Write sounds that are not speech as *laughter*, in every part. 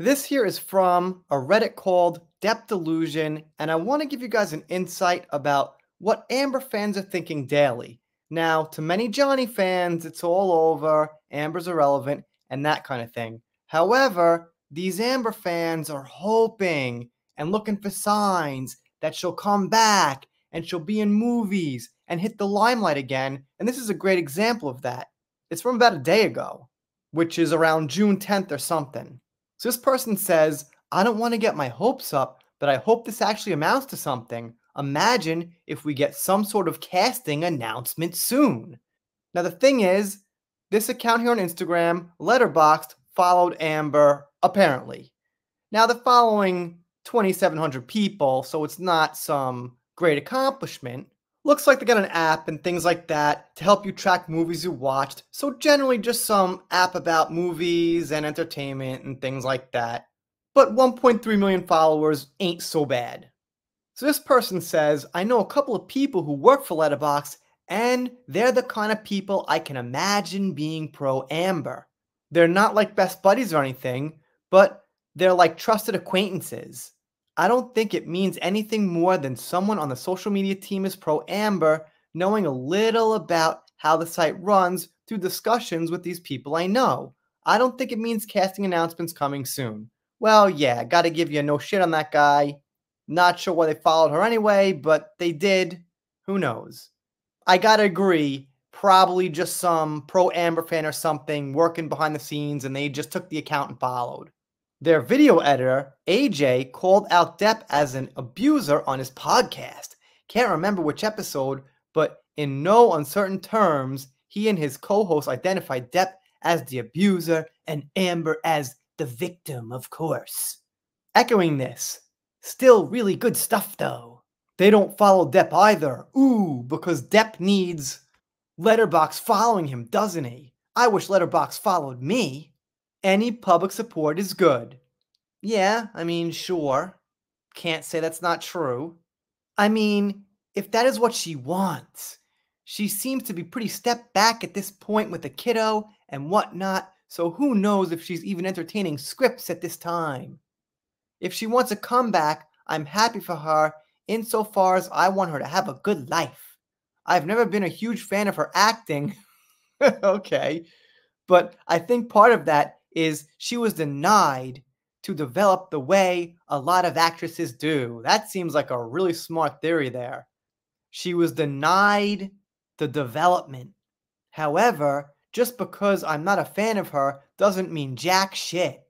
This here is from a Reddit called Depp Delusion, and I want to give you guys an insight about what Amber fans are thinking daily. Now, to many Johnny fans, it's all over, Amber's irrelevant, and that kind of thing. However, these Amber fans are hoping and looking for signs that she'll come back and she'll be in movies and hit the limelight again. And this is a great example of that. It's from about a day ago, which is around June 10th or something. So this person says, I don't want to get my hopes up, but I hope this actually amounts to something. Imagine if we get some sort of casting announcement soon. Now, the thing is, this account here on Instagram, Letterboxd, followed Amber, apparently. Now, they're following 2,700 people, so it's not some great accomplishment. Looks like they got an app and things like that to help you track movies you watched. So, generally, just some app about movies and entertainment and things like that. But 1.3 million followers ain't so bad. So, this person says, I know a couple of people who work for Letterboxd, and they're the kind of people I can imagine being pro Amber. They're not like best buddies or anything, but they're like trusted acquaintances. I don't think it means anything more than someone on the social media team is pro Amber, knowing a little about how the site runs through discussions with these people I know. I don't think it means casting announcements coming soon. Well, yeah, gotta give you a no shit on that guy. Not sure why they followed her anyway, but they did. Who knows? I gotta agree, probably just some pro Amber fan or something working behind the scenes and they just took the account and followed. Their video editor, AJ, called out Depp as an abuser on his podcast. Can't remember which episode, but in no uncertain terms, he and his co host identified Depp as the abuser and Amber as the victim, of course. Echoing this, still really good stuff though. They don't follow Depp either. Ooh, because Depp needs Letterboxd following him, doesn't he? I wish Letterboxd followed me any public support is good. Yeah, I mean, sure. Can't say that's not true. I mean, if that is what she wants, she seems to be pretty stepped back at this point with the kiddo and whatnot, so who knows if she's even entertaining scripts at this time. If she wants a comeback, I'm happy for her insofar as I want her to have a good life. I've never been a huge fan of her acting. *laughs* okay. But I think part of that is she was denied to develop the way a lot of actresses do. That seems like a really smart theory there. She was denied the development. However, just because I'm not a fan of her doesn't mean jack shit.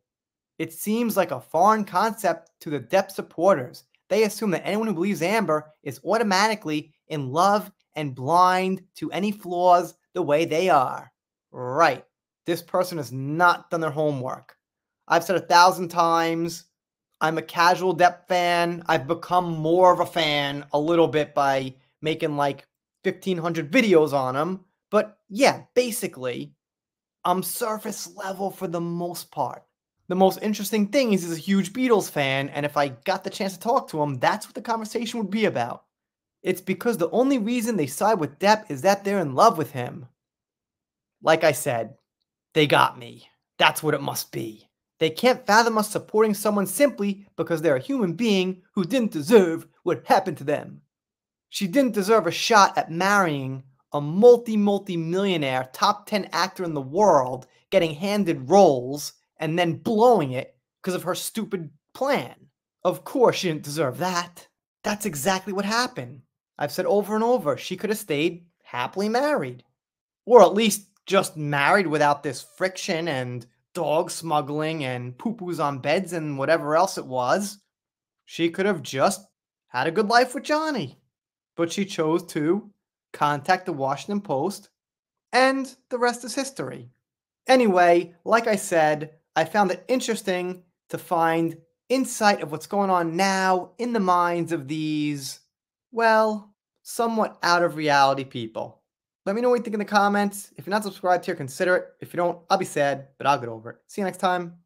It seems like a foreign concept to the Depp supporters. They assume that anyone who believes Amber is automatically in love and blind to any flaws the way they are. Right this person has not done their homework. I've said a thousand times, I'm a casual Depp fan. I've become more of a fan a little bit by making like 1500 videos on him. But yeah, basically, I'm surface level for the most part. The most interesting thing is he's a huge Beatles fan, and if I got the chance to talk to him, that's what the conversation would be about. It's because the only reason they side with Depp is that they're in love with him. Like I said, they got me. That's what it must be. They can't fathom us supporting someone simply because they're a human being who didn't deserve what happened to them. She didn't deserve a shot at marrying a multi multi millionaire top 10 actor in the world, getting handed roles, and then blowing it because of her stupid plan. Of course, she didn't deserve that. That's exactly what happened. I've said over and over she could have stayed happily married. Or at least just married without this friction and dog smuggling and poo poos on beds and whatever else it was. She could have just had a good life with Johnny. But she chose to contact the Washington Post, and the rest is history. Anyway, like I said, I found it interesting to find insight of what's going on now in the minds of these, well, somewhat out of reality people. Let me know what you think in the comments. If you're not subscribed here, consider it. If you don't, I'll be sad, but I'll get over it. See you next time.